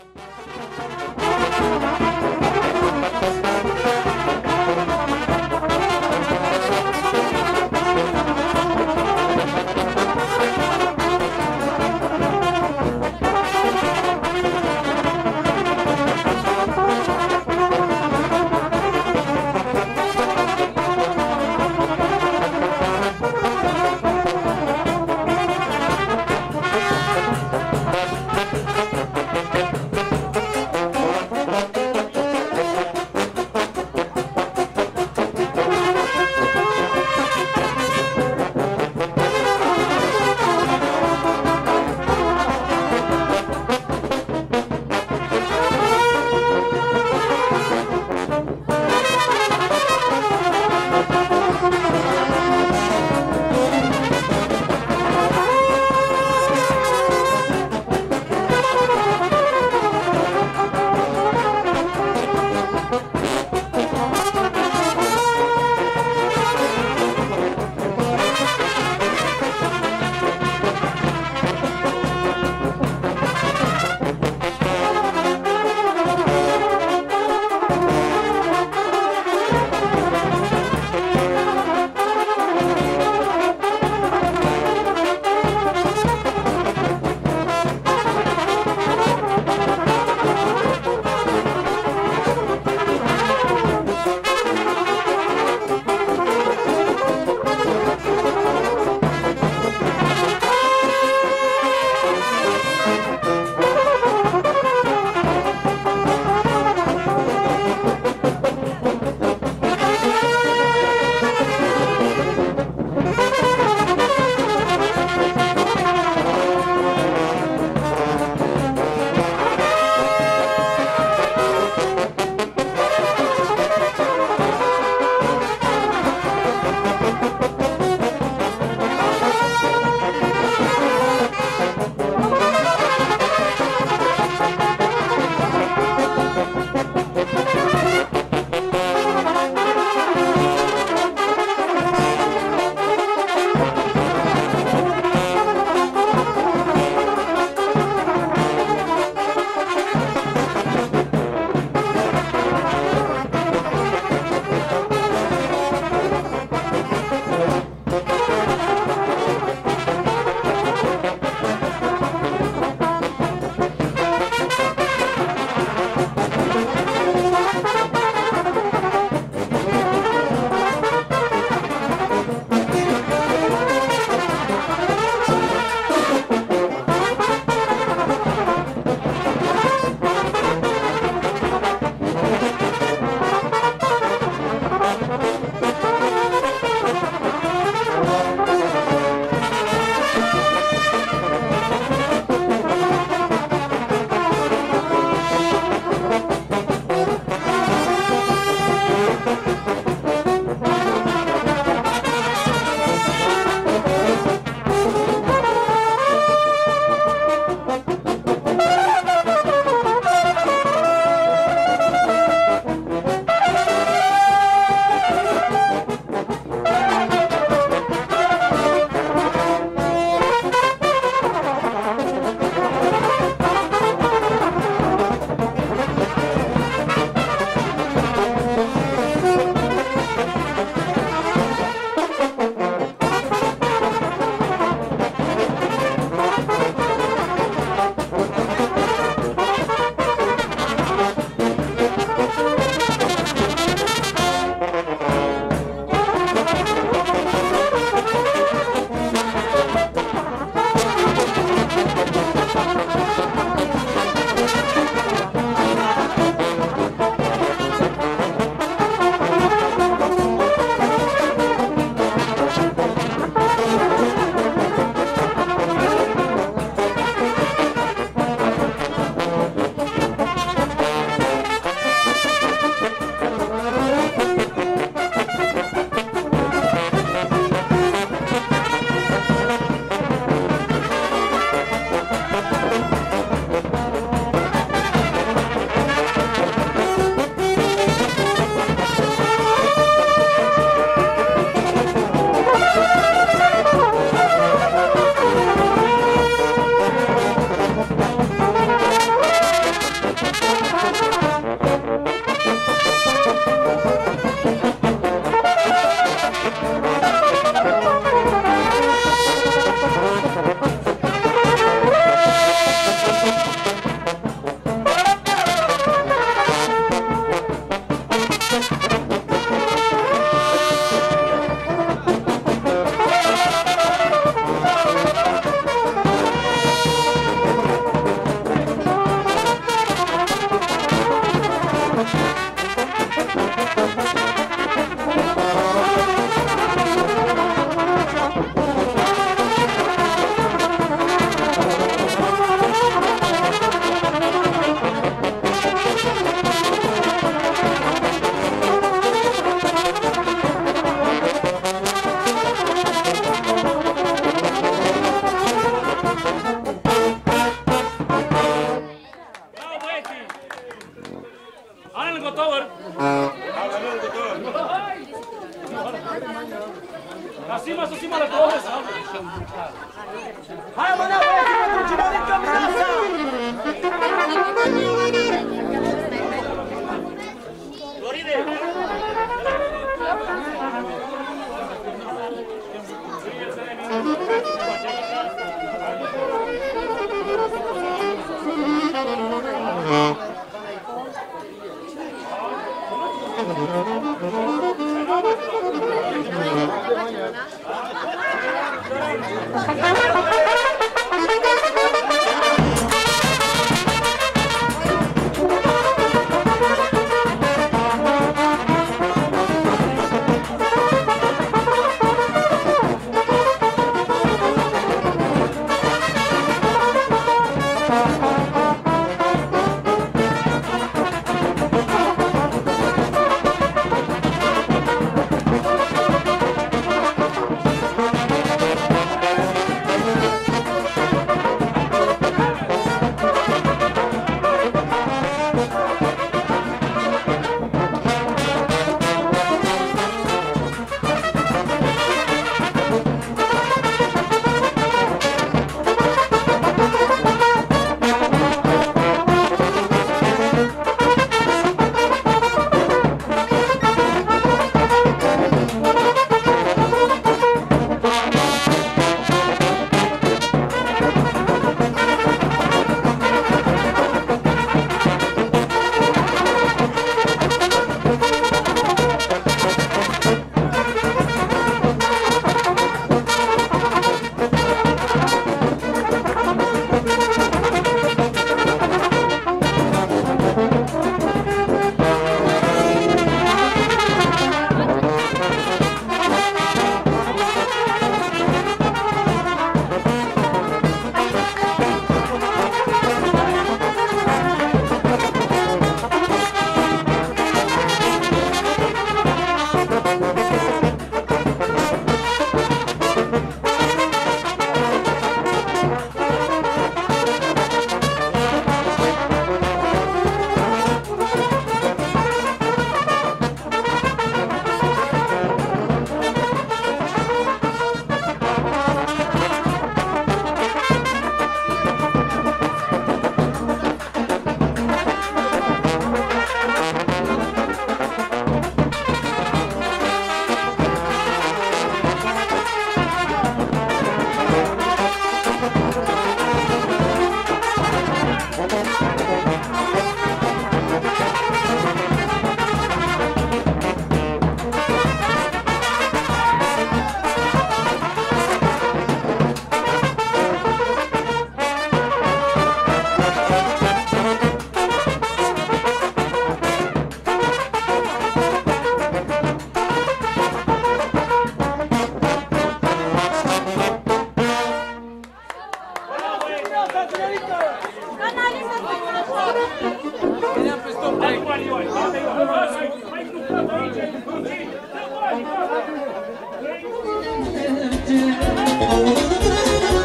Thank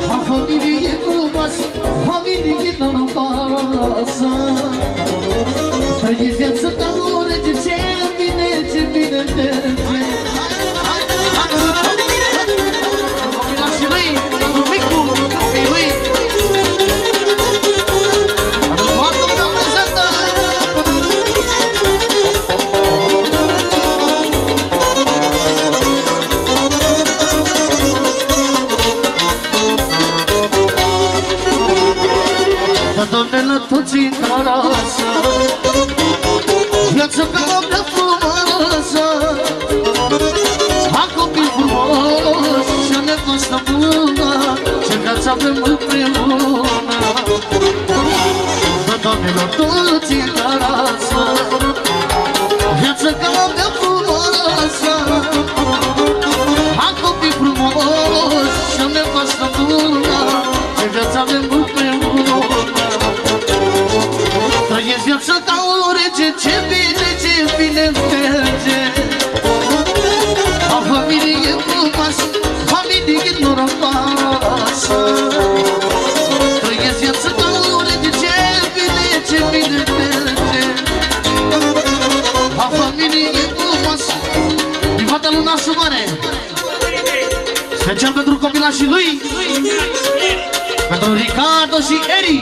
ما خودی یه دو باش، همین دیگه نمی‌دارم اصلا. love. Șumane Special pentru copilașii lui Pentru Ricardo și Eri.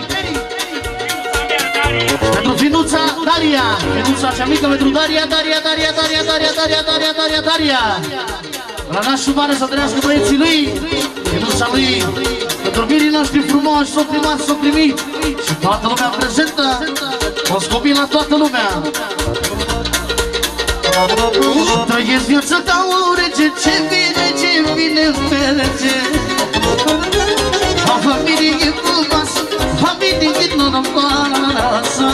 Pentru Finuța Daria Finuța și amică pentru Daria Daria, Daria, Daria, Daria, Daria, Daria, Daria, Daria. La nașul mare să trăiască băieții lui Finuța lui. Pentru mirii noștri frumoși S-au primat, s-au primit. Și toată lumea prezentă O scopii la toată lumea. Trăiesc viața ca o rege Ce vine, ce vine, merge Am familie frumoasă Familie norocoasă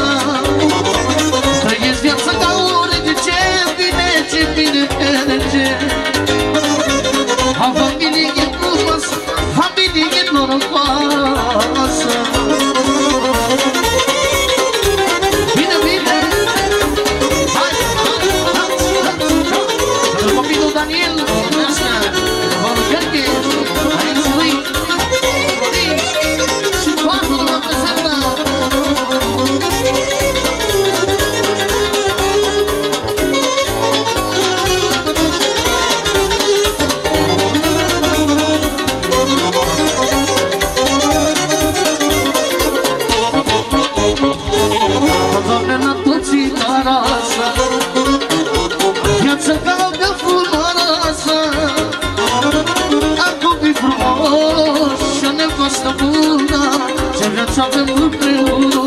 și avem împreună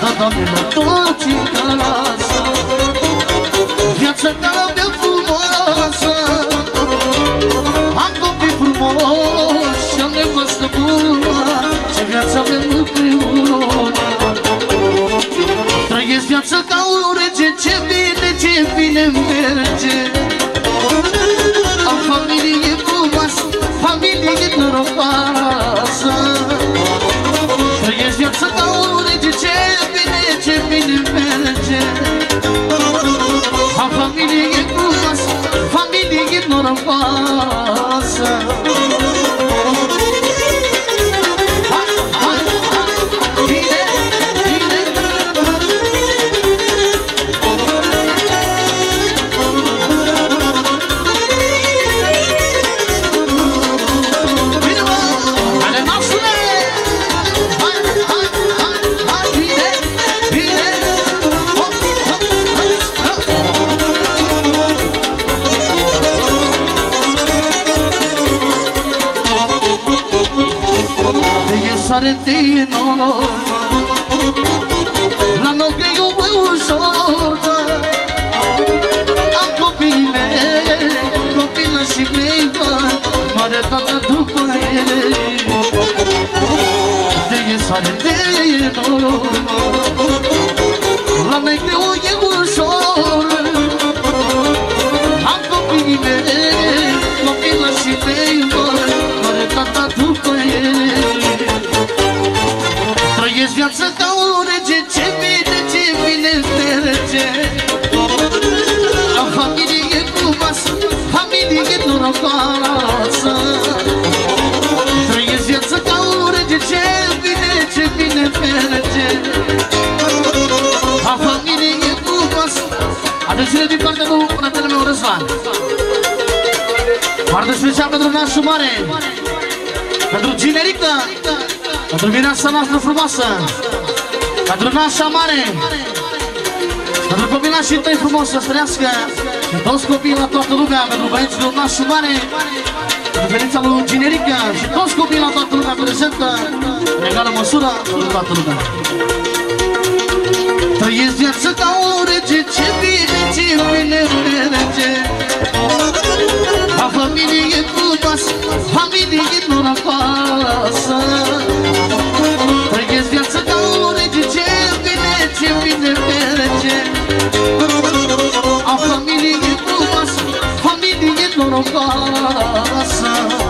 Da, Doamne, mă tot Sorrentino La noapte eu mă ușor Am copile, copilă și clipă Mare tată după ele De e Sorrentino La noapte eu Atențiune din partea lui fratele meu Răzvan. Foarte special pentru nașul mare Pentru generică pentru mireasa noastră frumoasă. Pentru nașa mare Pentru copilașii tăi frumos să trăiască Și toți copiii la toată lumea. Pentru băieții lui nașul mare Pentru ferița lui Generica Și toți copiii la toată lumea prezentă În egală măsură Pentru toată lumea. Trăiesc viața ca o rege Ce bine, bile merge La familie nu pas, familie nu la pasă Trăiesc viața ca un rege, ce bine, ce bine merge. La familie nu pas, familie nu la pasă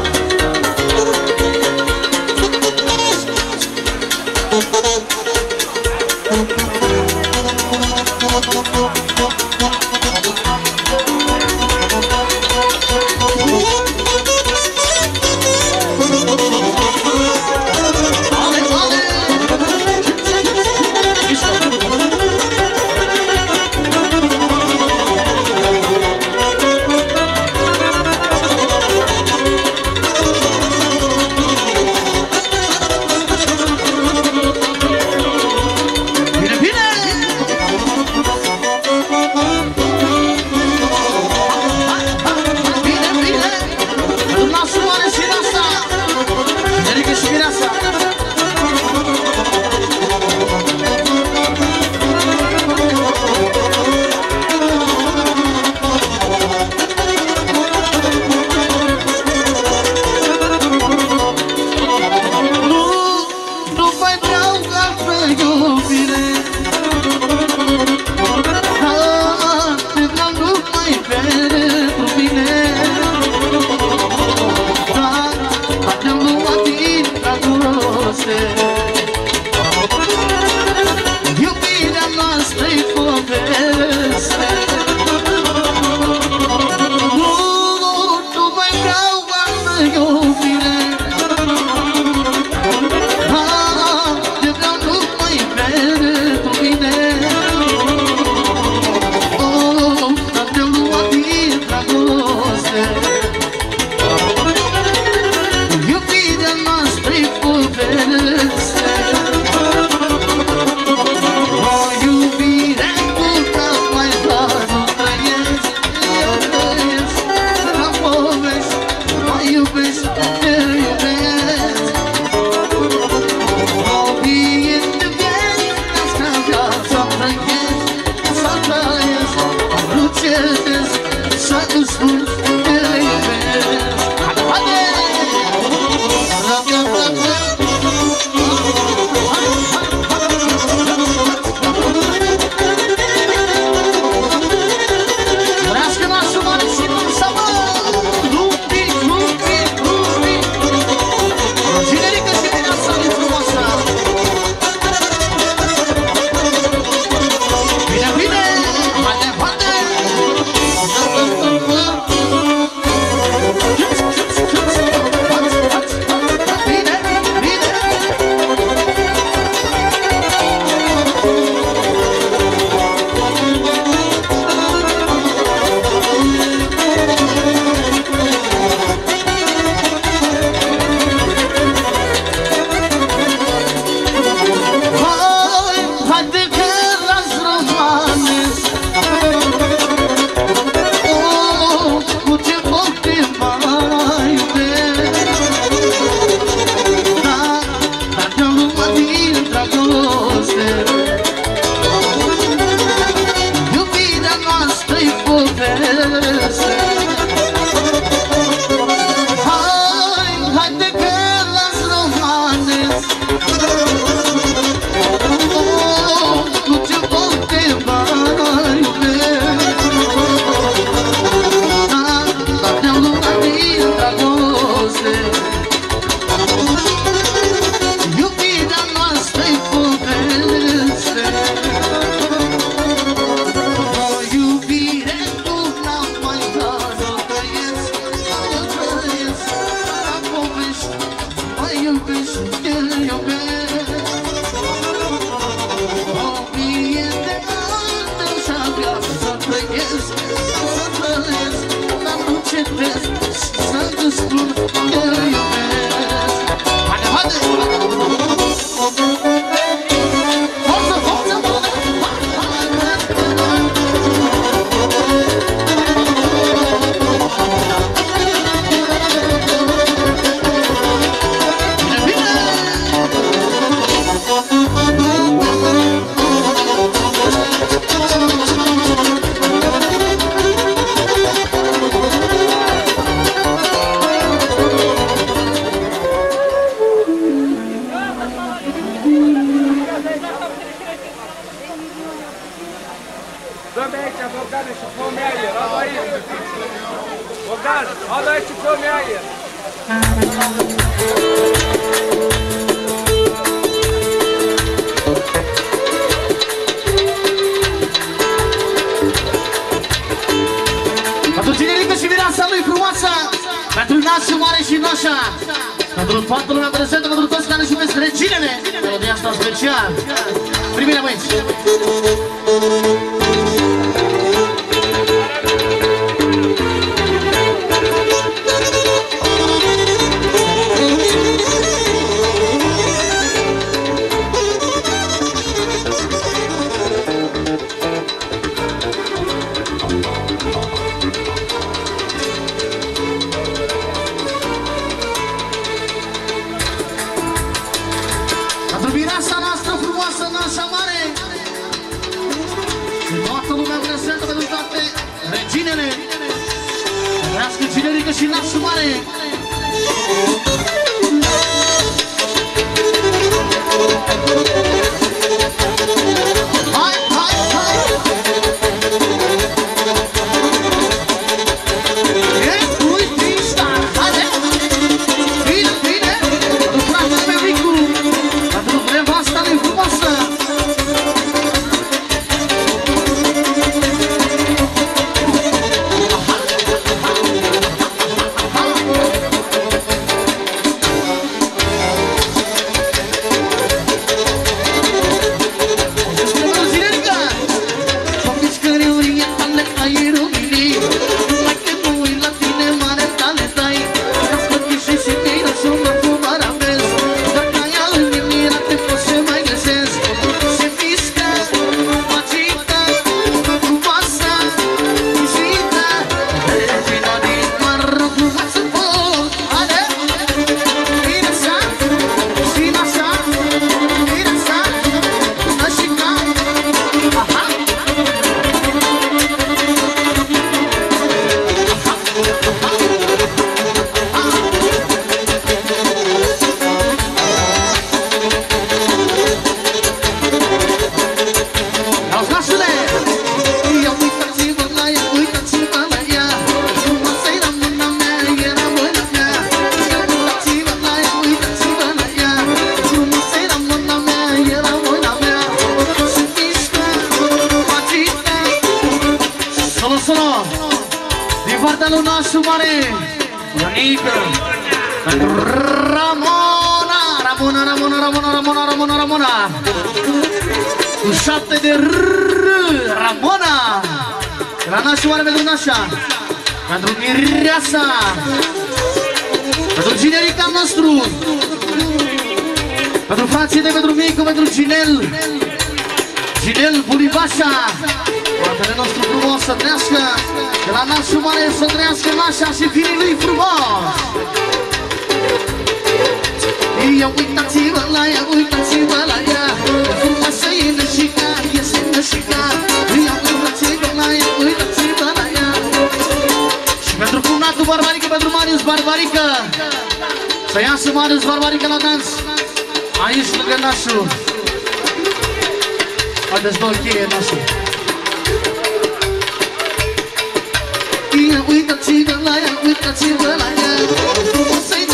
Marius barbarica, Să iasă Marius Barbarică la dans. Aici lângă nașul Haideți două cheie nașul Ia uitați-vă la ea, uitați-vă la ea. Frumos să-i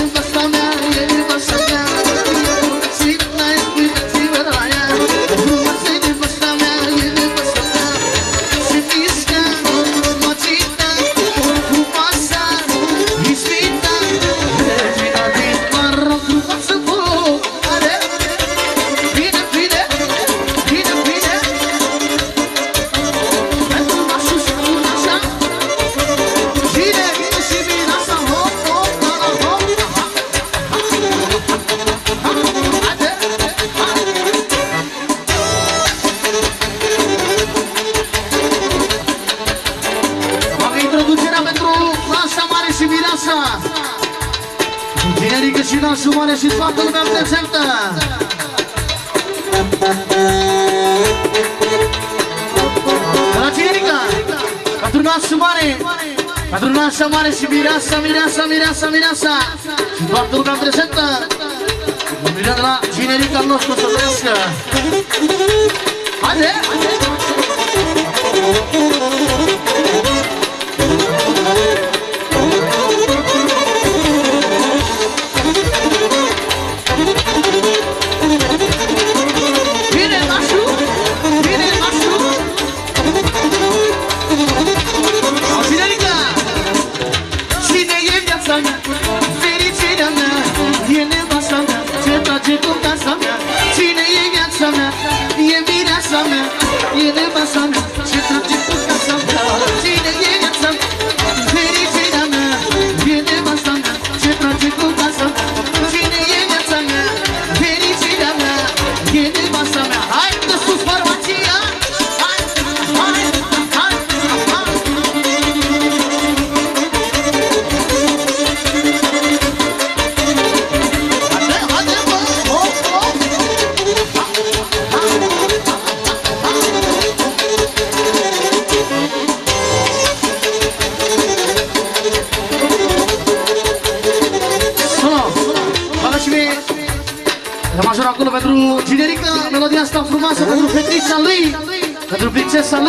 Miraça, Marace, Miraça, Miraça, Miraça, Miraça Bartoluca presenta. Miranda Gineri Carlos con sorpresa Ade Ade?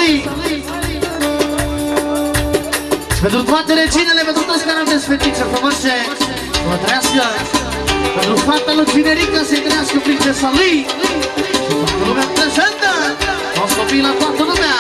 lui Și pentru toate reginele, pentru toți care au desfetit să frumoase Vă trăiască Pentru fata lui Ginerica, să-i trăiască prințesa lui Și toată lumea prezentă Toți copiii la toată lumea.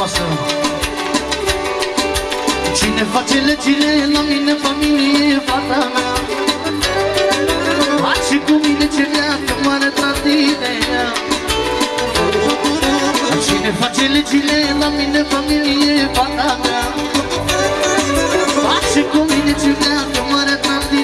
frumoasă Cine face legile la mine, familie, fata mea. Face cu mine ce viață mare tratine Cine face legile la mine, familie, fata mea. Face cu mine ce viață mare tratine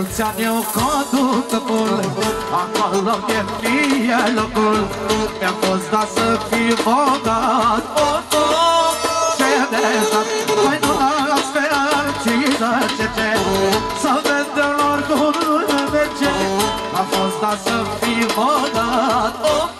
mulți ani eu conduc bun Acolo mi-e mie locul mi-a fost dat să fiu bogat Oh, ce desat Mai nu las pe alții să cece Să vedem lor cum merge Am fost dat să fiu bogat oh. oh, oh.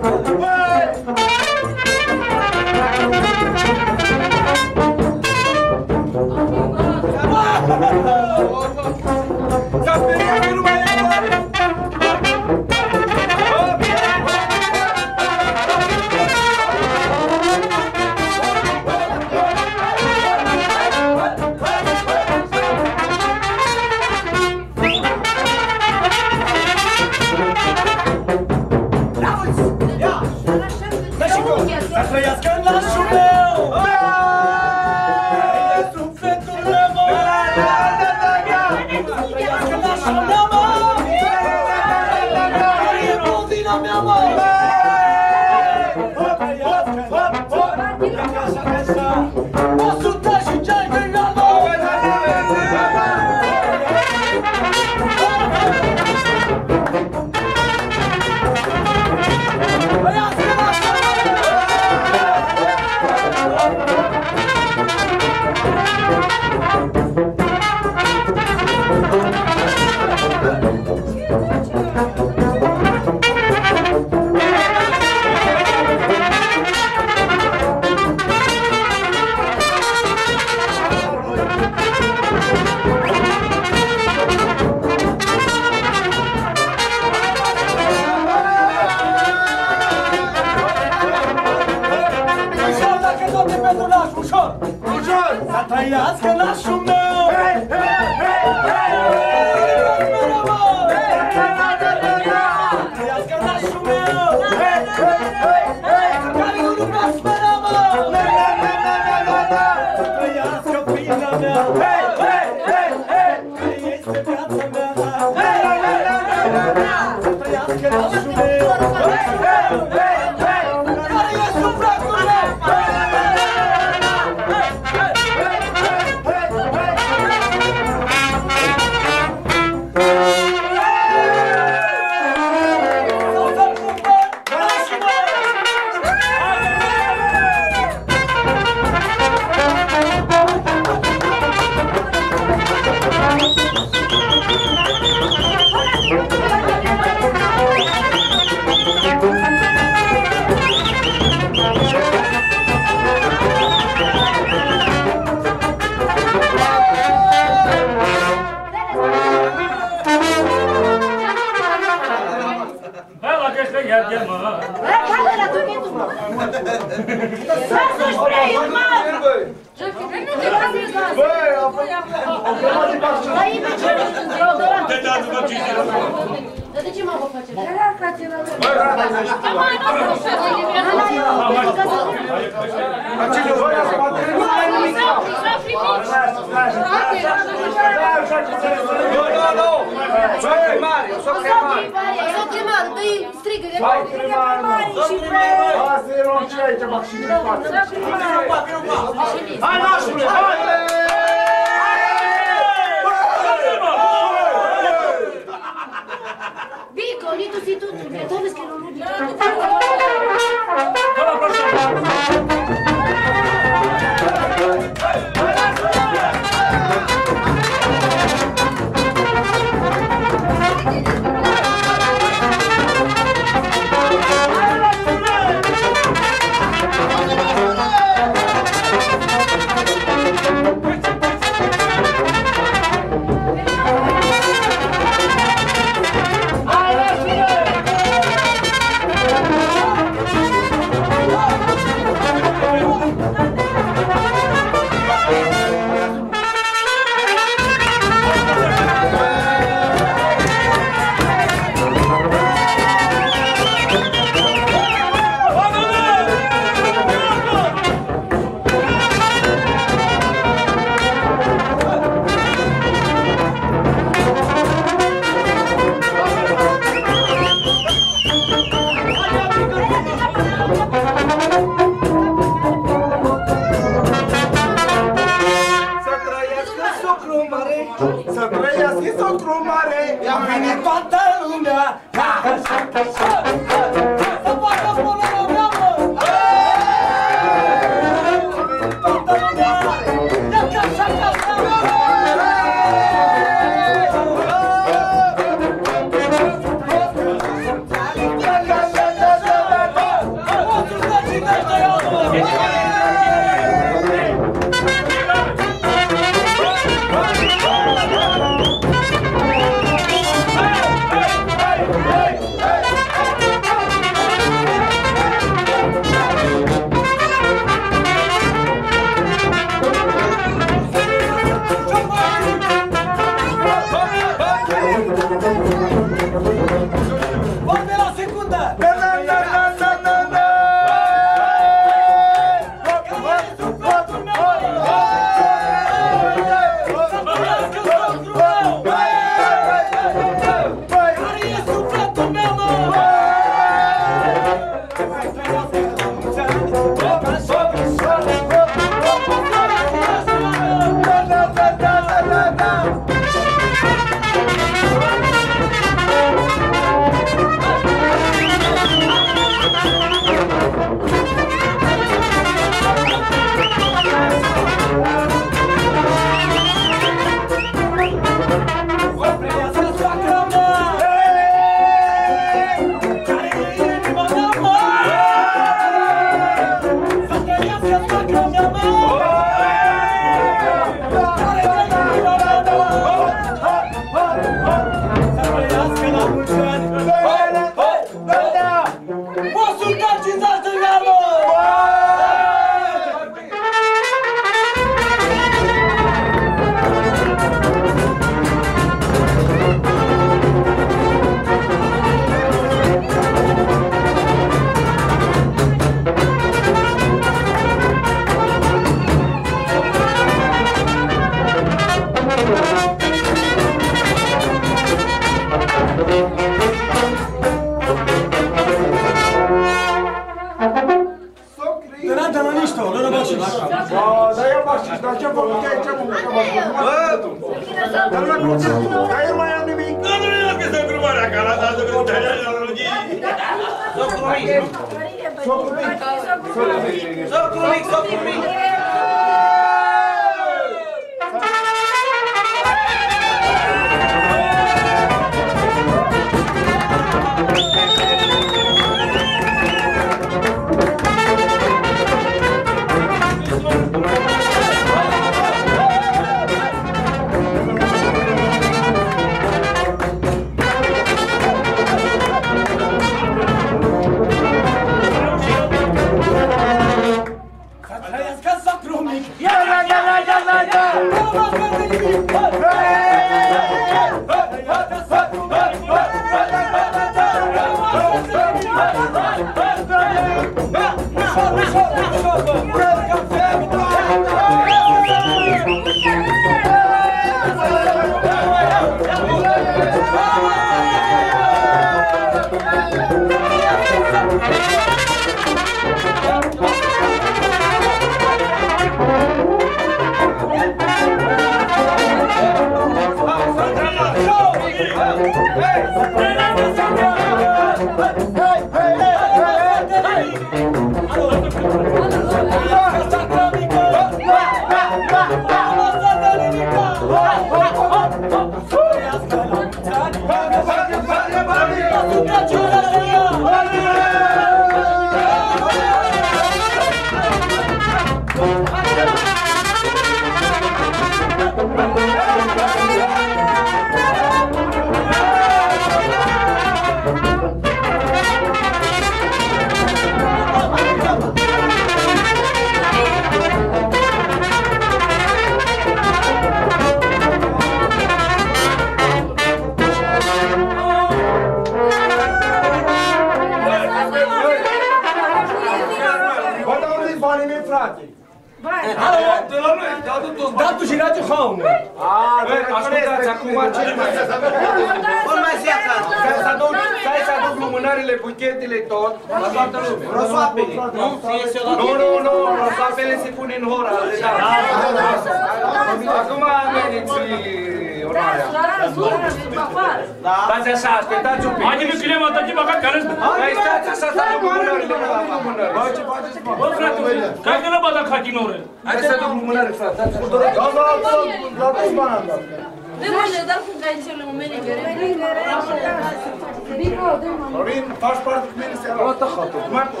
Lorin, tash part të këmini se rrë. Të khatu. Martu.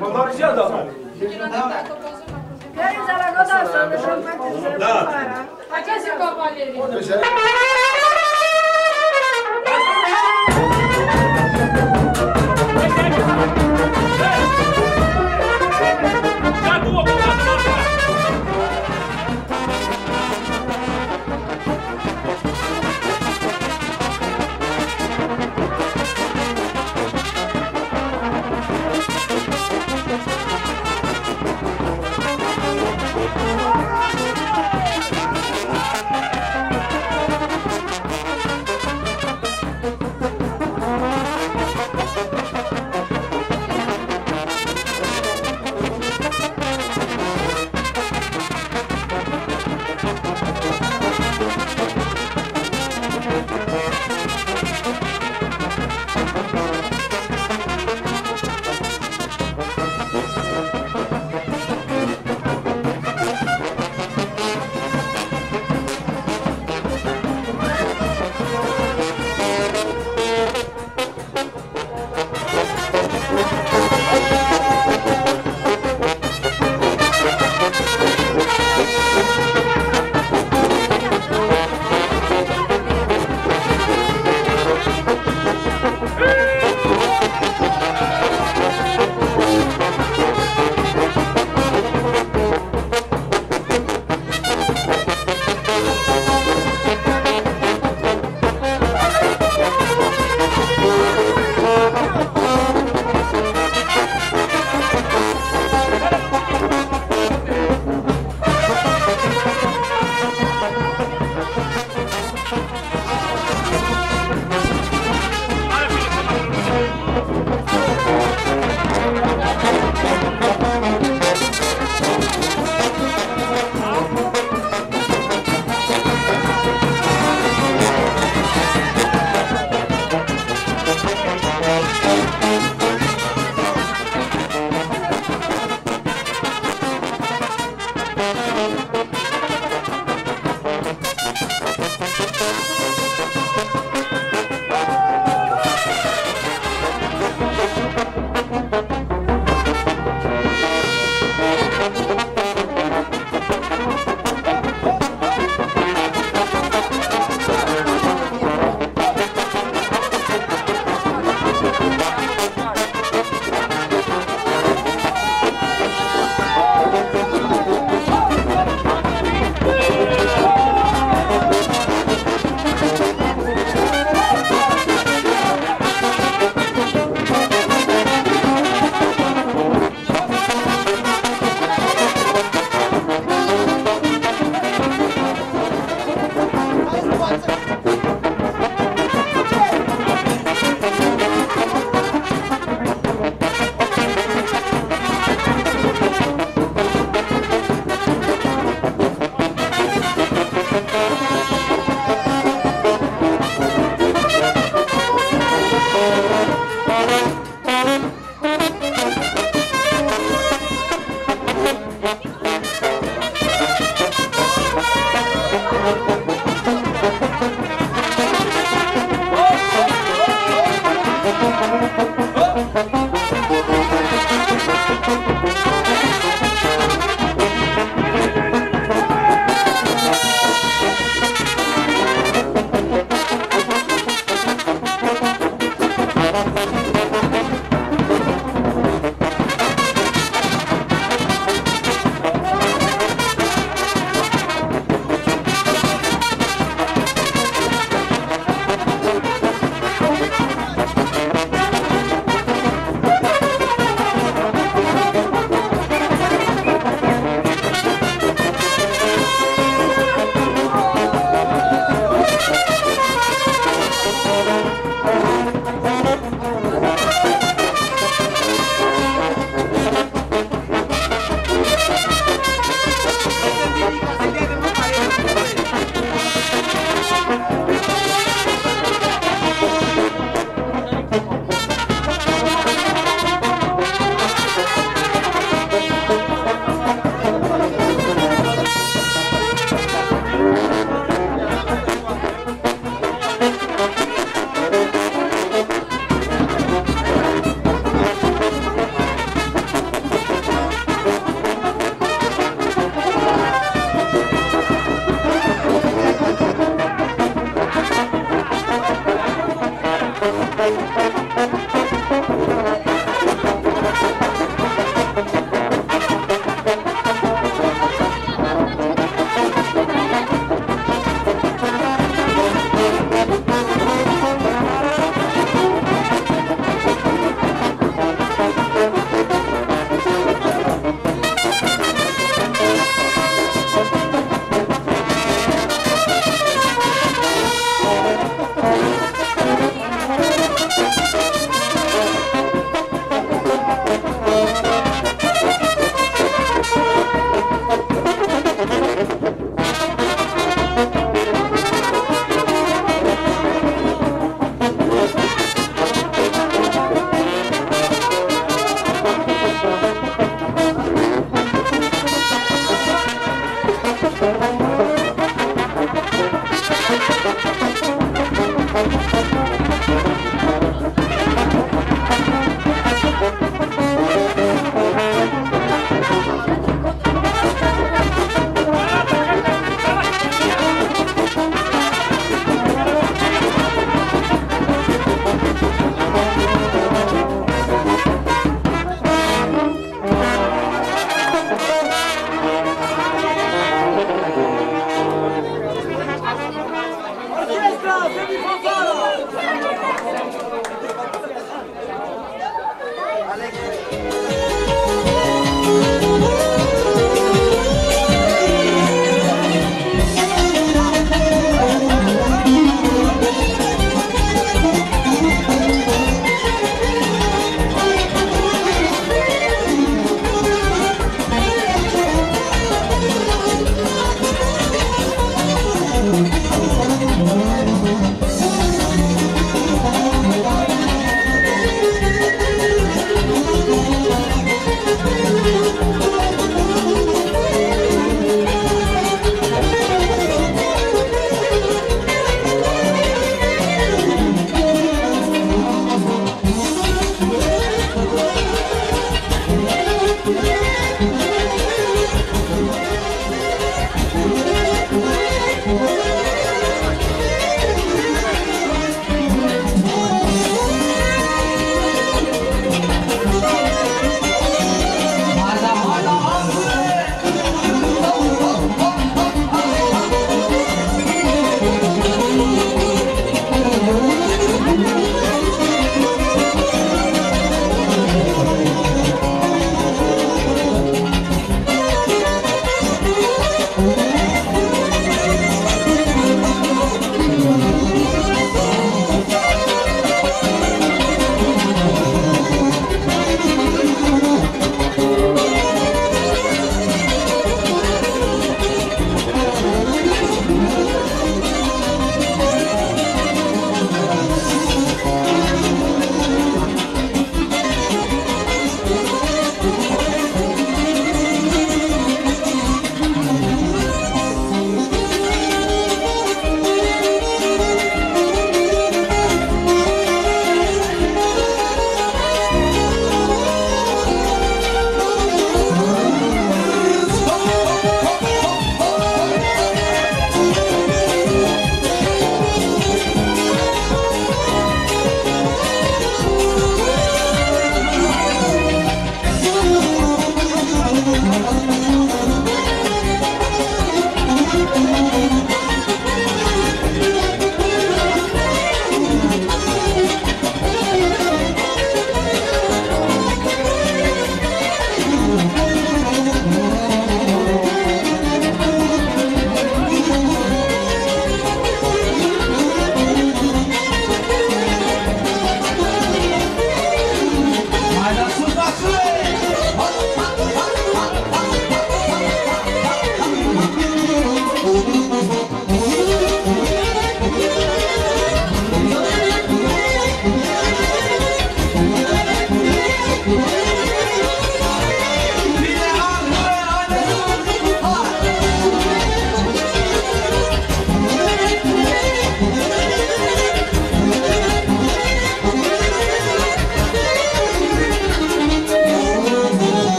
Më ndorë që do. Kërim zara goda, së në shumë të të zërë para. A që si ko pa liri?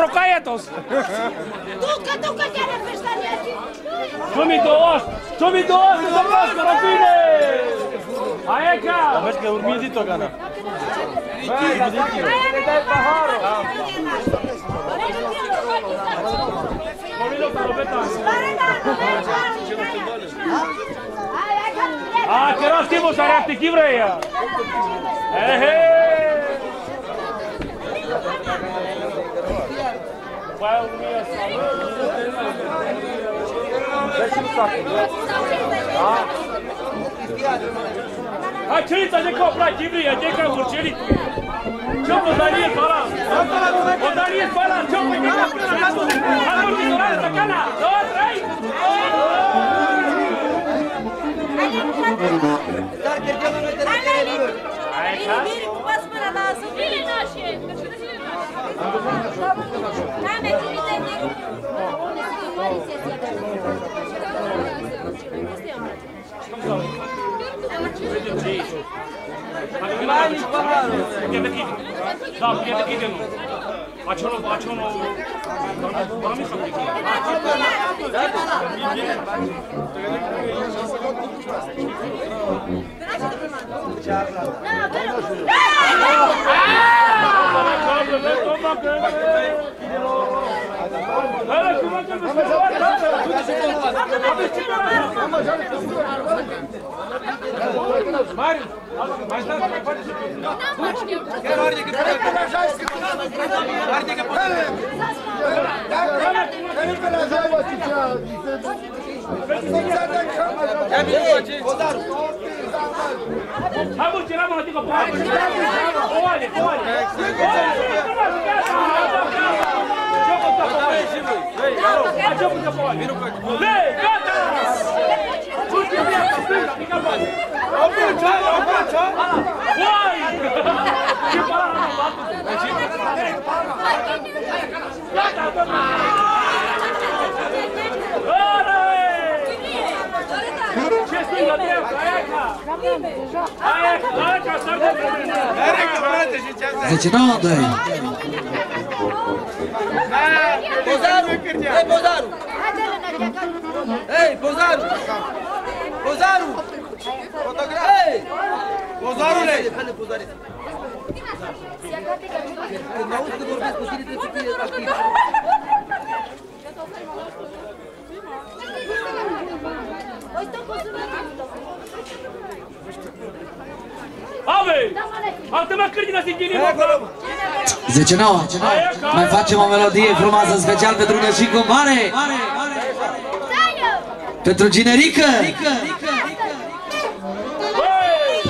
Schimbi că brocaietos! Ducă, ducă, chiar e feștariații! Ciumi dos! Ciumi dos! Să faci, carabine! Hai ca! Vezi că urmi zi to gana. A, că era stimul să reacti chivreia! Ehe! Vai, urmi A čelica neka opra kibrija, neka kurčeli tu. Čopo da nije hvala. O da nije hvala, čopo neka kurčeli tu. A kurči to rada takana. Dobar, ej! Dar cheltuielă noi te răspundem! Hai, ca? Zile nașe! Da, me trimite de... Unde sunt mari sesii Piede chi? Da, piede facciolo facciolo dammi sapere chi. Hai mă, tiram una tică poate. Poate, poate. Ce cu te poate? Le, gata! Uite, viața, stânga, mica poate. Opri, ce? Opri, ce? Uai! Ce para, mă, batu? Gata, gata! Ce stânga, dreapta, aia ca! Aia, aia ca, stai de mine! Deci nu, doi. Pozaru! Ei, Pozaru! Ei, Pozaru! Pozaru! Ei! Pozarule! Fă-ne pozare! Când auzi că vorbesc cu tine, trebuie să fie activ. Ave! Altă mă cârtină să ghini, mă, bravo! 10 9. Mai facem o melodie frumoasă special pentru Nășicu Mare. Pentru Ginerică. Băi!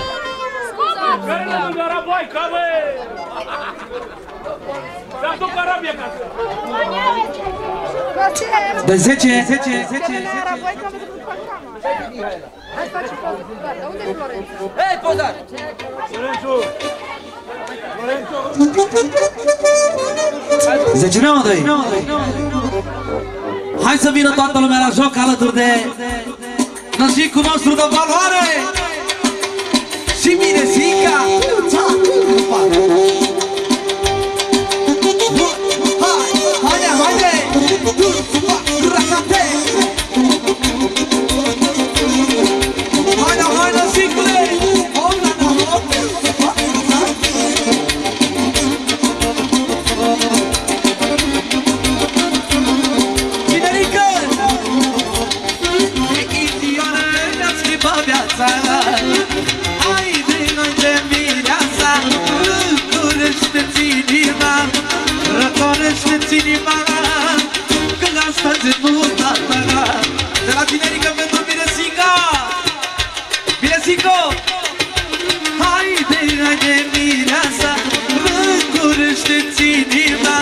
Care ne lângă Araboica, bă? Dar tu Carabia, ca De 10. 10. 10. Ei, Pozar! Zece nouă, doi. Hai să vină toată lumea la joc alături de nășicul nostru de valoare și mine, Sica. Haide, cine mara Când asta ți nu tatara De la tinerică pentru bine sigo Hai de la de mireasa Răcorește-ți inima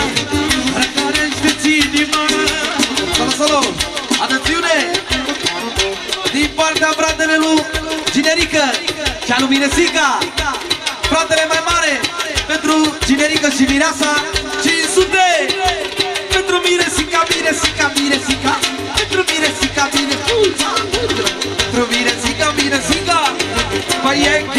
Răcorește-ți inima. Solo, solo, atențiune! Din partea fratele lui Generică Cea lui Minesica. Fratele mai mare Pentru Generică și Mireasa yeah.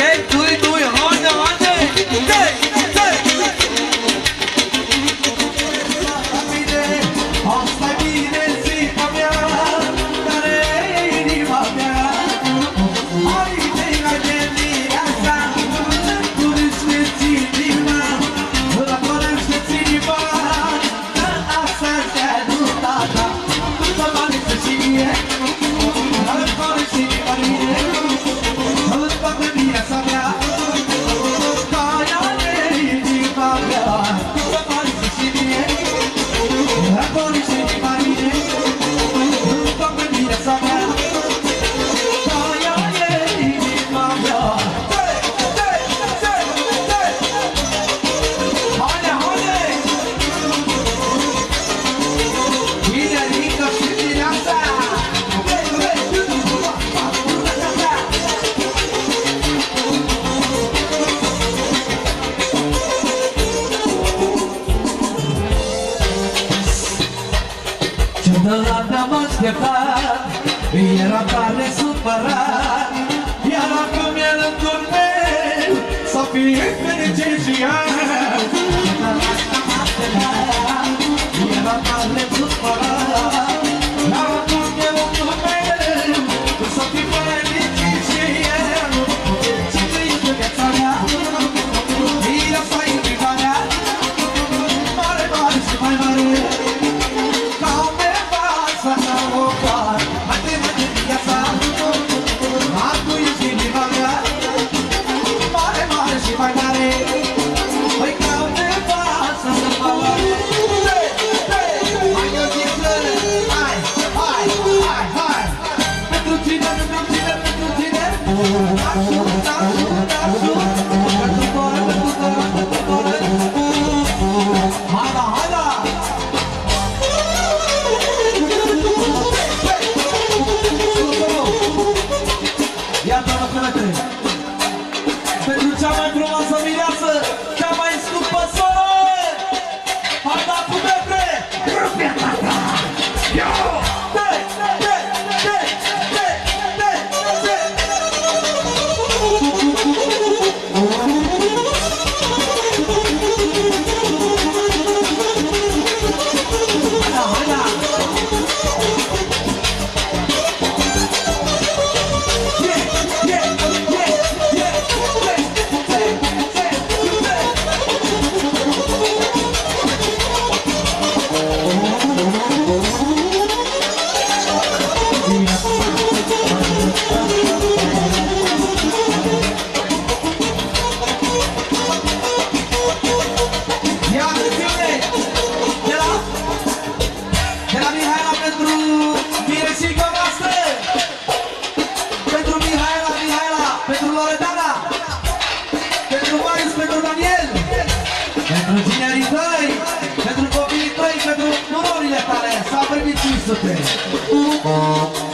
Yeah.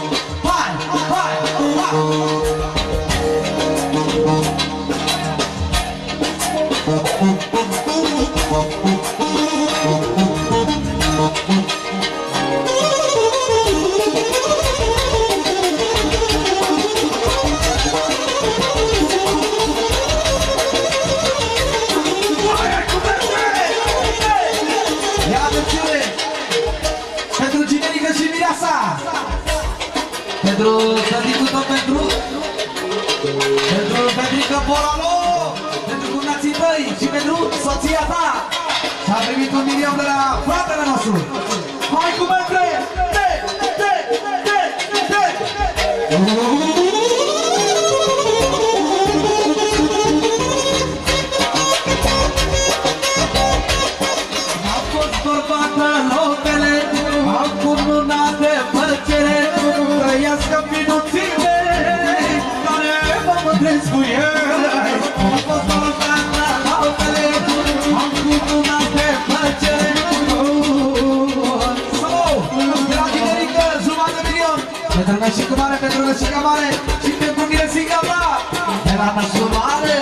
mare Și pe bunie singura De la măsurare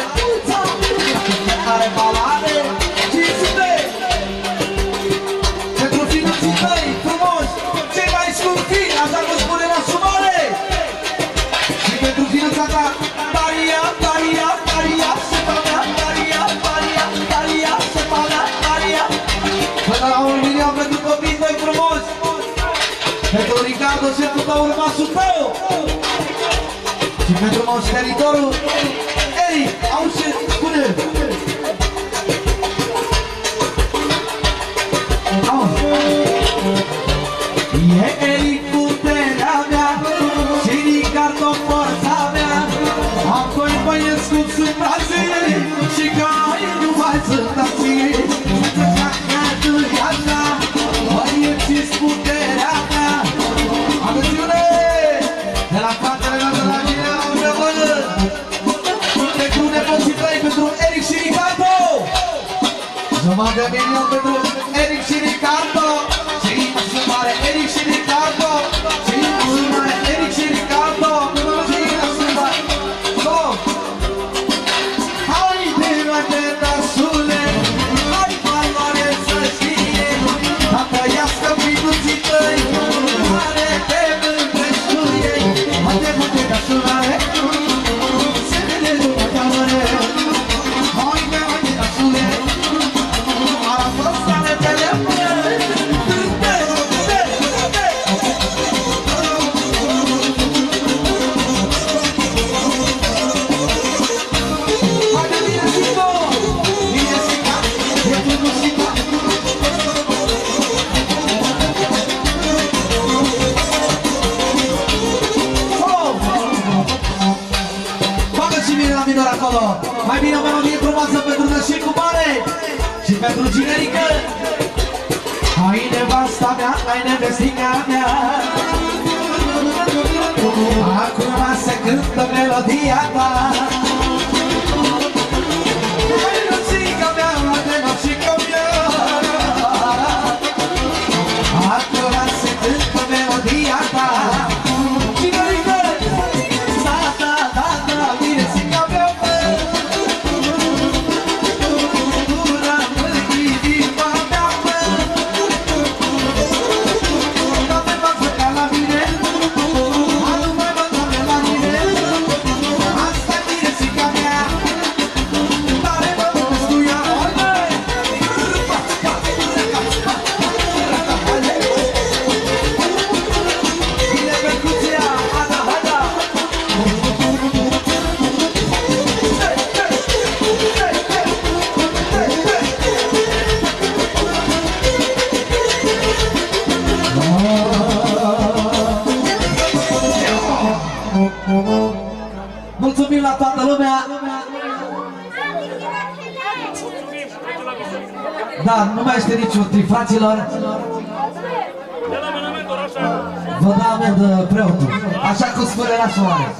Are balade Și sute. Pentru finuții tăi frumos Cei mai scurti așa nu spune la sumare Și pentru finuța ta Daria, Daria, Daria Se palea, Daria, Daria, Daria Se palea, Daria. Până la un milion pentru copii tăi frumos Pentru Ricardo, sempre da urma supeu. Metro Mouse Heri Toro Heri, Austin Madem yanımda dur. mulțumim la toată lumea. Da, nu mai este niciun tri, fraților. Vă da amendă preotul, așa cum spune la soare.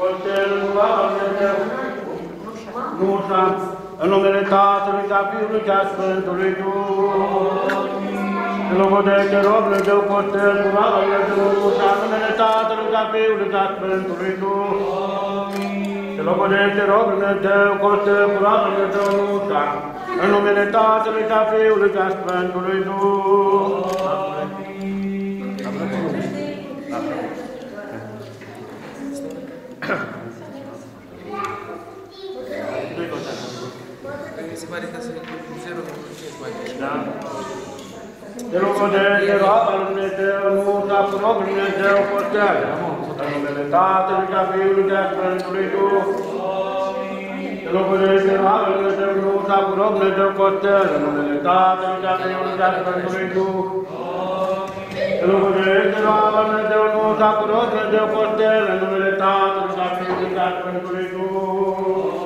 Contelul va Dumnezeu, Nuța, în numele Tatălui, și a Fiului și a Sfântului Duh. Te logodește rob Dumnezeu, Costel, Curată, Dumnezeu, Nuța, în numele Tatălui, și a Fiului și a Sfântului Duh. Te logodește rob Dumnezeu, Costel, Curată, Dumnezeu, Nuța, în numele Tatălui, și a Fiului și a Sfântului Duh. Da. Te logodește roaba lui Dumnezeu, nu ta cu rog Dumnezeu postează. În numele Tatălui, și a Fiului, și a Sfântului Duh. Te logodește roaba lui Dumnezeu, nu ta cu rog Dumnezeu postează. În numele Tatălui, și a Fiului, și a Sfântului Duh. Te logodește roaba lui Dumnezeu, nu ta cu rog Dumnezeu postează. În numele Tatălui, și a Fiului, și a Sfântului Duh.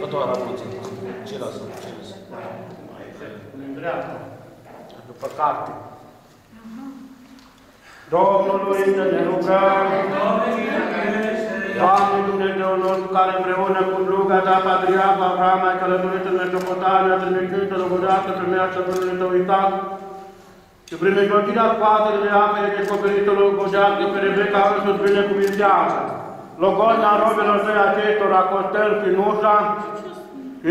Tot ora puțin. Ce lasă? Ce lasă? în dreapta, după carte. Domnului să ne rugăm, Doamne Dumnezeu nostru, care împreună cu sluga ta, Patriarha Avram, ai călătorit în Mesopotamia, trimițând rugădească primească Domnului tău Isaac, și prin mijlocirea scoatere de apele descoperite lui Godească pe Rebecca însuși binecuvintează. Logodna robelor tăi acestora, Costel și Nușa,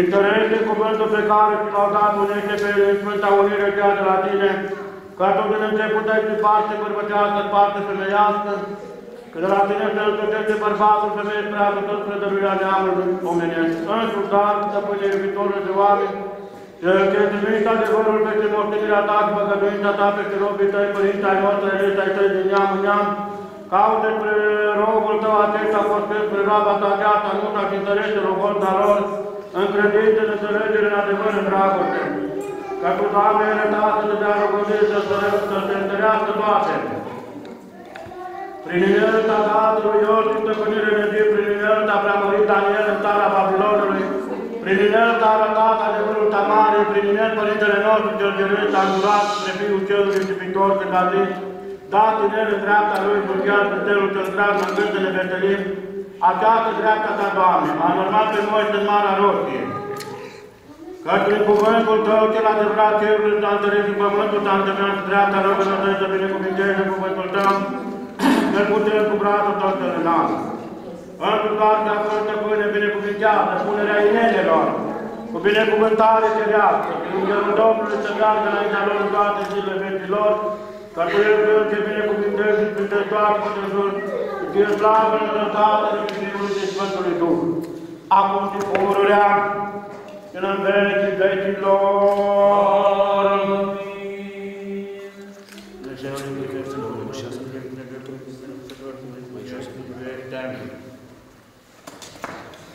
Interesde cuvântul pe care ți l-au dat unește pe Sfânta Unire cea de la tine, ca tu din început ai fi parte bărbătească, parte femeiască, că de la tine se întoarce bărbatul femeie spre ajutor spre dăruirea neamului omenesc. Însuși, dar, stăpâne iubitorul de oameni, cel ce trimis adevărul peste moștenirea ta și păcăduința ta peste robii tăi, părinții ai noștri, ai ai tăi din neam în neam, Caută spre robul tău acesta, postez spre roaba ta viața, nu ta și întărește rogolta lor, în credință, în înțelegere, în adevăr, în dragoste. Ca tu, Doamne, arătat să te dea rugăminte să să te întărească toate. Prin inelta Tatălui Iosif, stăpânire de zi, prin inelta preamărit Daniel în țara Babilonului, prin inelta arătat adevărul Tamare, prin inel Părintele nostru, Georgerânt, a îndurat spre Fiul Celului și Pictor pe David, dat în el în dreapta lui, Bulghear, Sfântelul cel drag, în gândele Betelim, această dreapta ta, Doamne, a normat pe noi în Marea Roșie. Căci prin cuvântul Tău, cel adevărat, cerul s-a întărit și pământul s-a întărit și dreapta rugătă Tăi să binecuvinteze cuvântul Tău, ne putem cu brațul Tău să renam. Pentru toate acolo stăpâne binecuvintează, punerea inelelor, cu binecuvântare cerească, și Îngerul Domnului să meargă înaintea lor în toate zilele vieților, ca tu el să binecuvintezi și printre toate Dumnezeu, fie slavă în Tatălui și Fiului și Sfântului Duh, acum și pururea, în în vecii vecilor. Dumnezeul iubitor, să nu reușească,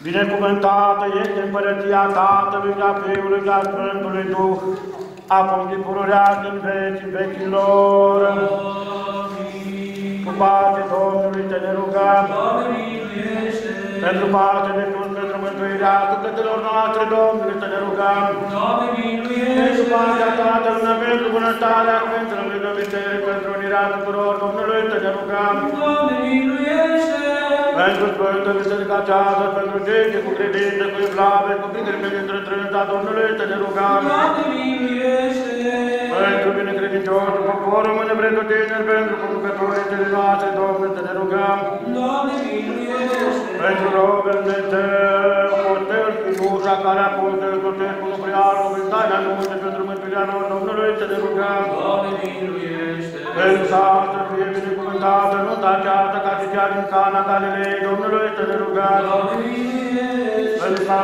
Binecuvântată este împărăția Tatălui și a Fiului și a Sfântului Duh, acum din pururea din vecii vechilor. Cu pace Domnului te ne rugăm. Pentru pace de Iisus, pentru mântuirea sufletelor noastre, Domnului te ne rugăm. Pentru pacea Tatălui, pentru bunăstarea Sfinților de Biserică, pentru unirea tuturor, Domnului te ne rugăm. Pentru Sfântă Biserica aceasta, pentru cei ce cu credință, cu evlave, cu prindere dintre Trinița Domnului te ne rugăm. Pentru binecredinciosul popor, rămâne pretutindeni, pentru conducătorii țării noastre, Domnul te ne rugăm. Pentru robul de Tău, postel și ușa care a pus de sotesc cu nuclearul, în taina nume pentru mântuirea lor, Domnului te ne rugăm. Pentru să să fie binecuvântată nunta aceasta ca și cea din Cana Galilei, Domnului te ne rugăm. Pentru să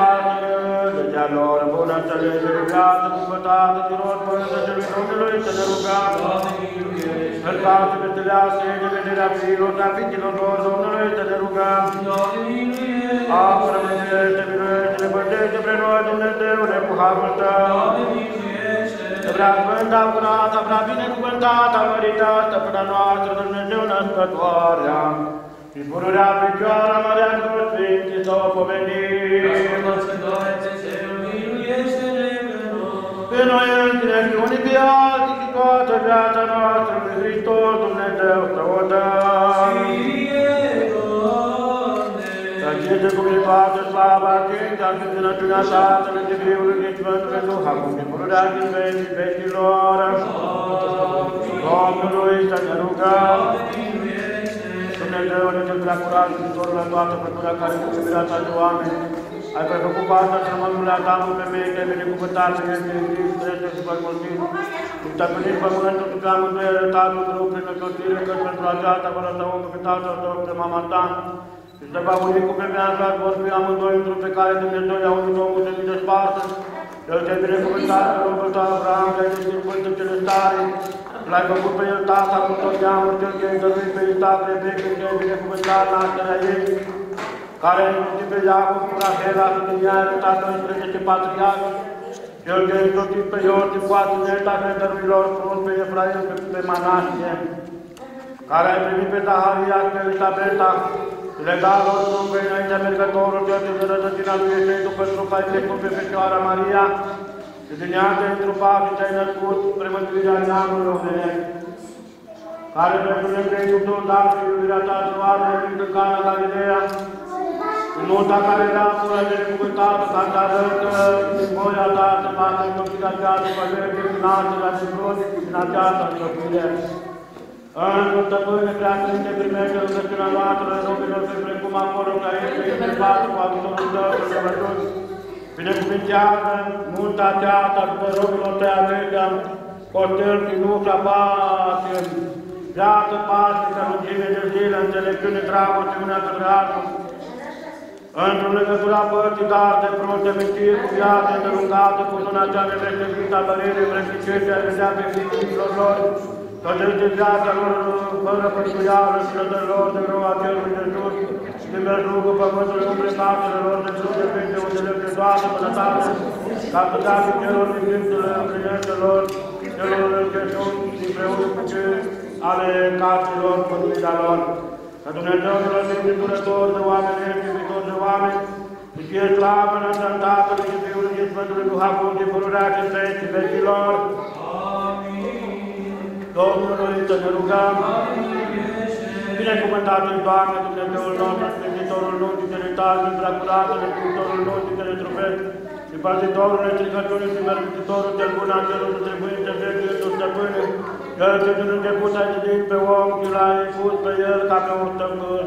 legea lor bună înțelegere, viață cumpătată din rod părinte celui Domnului te ne rugăm. Pentru ca să vețelească de vederea fiilor, dar fiilor lor, Domnului te ne rugăm. Apără minește, miluiește, bătește pre noi, Dumnezeule, cu harul Tău. Prea Sfânta, curată, prea binecuvântată, măritată, stăpâna noastră, Dumnezeu născătoarea, și pururea Fecioara Marea Cruz Sfinții să o pomenim. Pe noi înține și unii pe alții și toată viața noastră, pe Hristos Dumnezeu să o dăm. Să cinte cu minunată slava, cinta și înțelepciunea Tatălui și Fiului și Sfântului Duh, acum și pururea din vecii vecilor. Domnului să ne rugăm. Dumnezeu, ne cel prea curat, Sfântorul la toată pătura care cu iubirea ta de oameni, ai prefăcut partea strămănului Adamul femeii, te binecuvântat să este iubit, trece și pământit. Și stăpânit pământul și pe amântuiere Tatăl tău prin însoțire, că pentru aceasta vă lăsă omul pe Tatăl tău, pe mama ta. Și se va uni cu femeia vor fi amândoi într pe care Dumnezeu i-a unit omul să mi despartă. El te binecuvântat pe Domnul tău Abraham, te-ai deschis pântul cele stare, L-ai făcut pe el tata cu tot neamul, cel ce ai dăruit pe Isaac, Rebecca, și ai binecuvântat nașterea ei, care în timp pe Iacob, cu Rahela, și din ea arătat 12 patriarhi, cel ce ai însoțit pe Iosif, cu Asineta, și ai dăruit lor front pe Efraim, pe, pe Manasie, care ai primit pe Zaharia și pe Elisabeta, și le da lor front pe înaintea mergătorul, cel ce de rădăcina lui este după trupa ai trecut pe Fecioara Maria, și din ea te-ai întrupat și te-ai născut spre mântuirea neamului omenesc, care pentru negrei tu dar și iubirea ta să oare în Cana Galileea, în nota care era pură de necuvântată, ca să arătă din voia ta să facă întopirea aceasta, să merge din nașterea de frut și din aceasta întopirea. În stăpâne prea sfinte primește rugăciunea noastră, robilor pe precum acolo ca ești pe întrebat cu ajutorul tău să văzut. Binecuvintează multa aceasta pe robilor tăi aceștia, costel și nu și pace, viață pașnică, lungime de zile, înțelepciune, dragoste, una către altul, într-o legătură a părții dar de frunte, mentiri cu viață îndelungată, cu zona cea de veșnică, mărire, vrășnicește, a vedea pe fiilor lor, Cădește viața lor fără pășuială și lădărilor de rău a cerului de sus, și mergul cu pământul umple casele lor de sus de peste undele de toată pănătate, ca să dea și celor din gândele împlinește lor, celor ce sunt împreună cu cei ale caselor mântuirea lor. Că Dumnezeu să lăsă împiturător de oameni, iubitor de oameni, și fie slavă în Tatălui și Fiului și Sfântului Duh acum și pururea și treci vecilor. Domnului să ne rugăm. Binecuvântat-i, Doamne, Dumnezeul nostru, Sfințitorul nostru, cele tale, Preacuratele, Sfințitorul nostru, cele trupet, și păzitorul nestricăturii și mărgătitorul cel bun al celor trebuinte, vieții tu stăpâne, Cel ce din început ai zidit pe om și l-ai pus pe el ca pe un